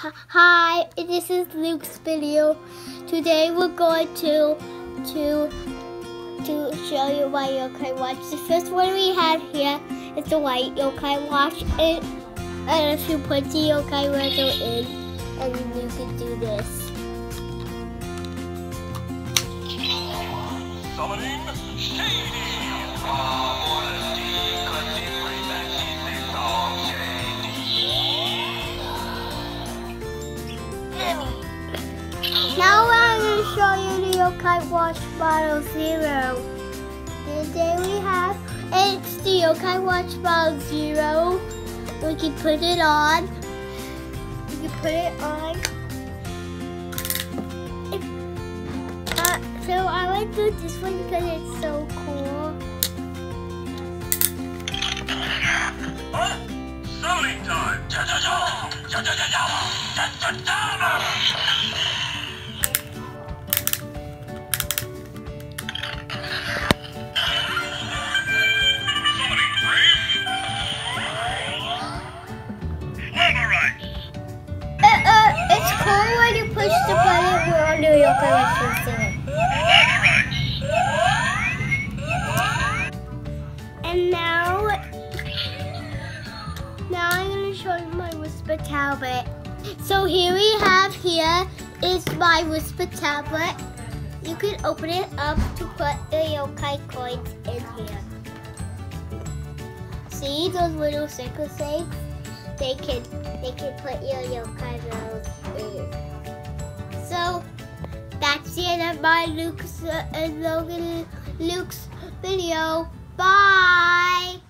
Hi, this is Luke's video. Today we're going to to to show you my yokai watch. The first one we have here is the white yokai watch and, and if you put the yokai rattle in and you can do this. Summoning Shady! Now I'm going to show you the yokai watch model zero. Today we have it's the yokai watch model zero. We can put it on. We can put it on. Uh, so I like to this one because it's so cool. Huh? Summoning time! And now, now I'm going to show you my Whisper tablet. So here we have here is my Whisper tablet. You can open it up to put the yokai coins in here. See those little circle? They can they can put your yokai rolls in. So that's the end of my Luke's uh, and Logan Luke's video. Bye.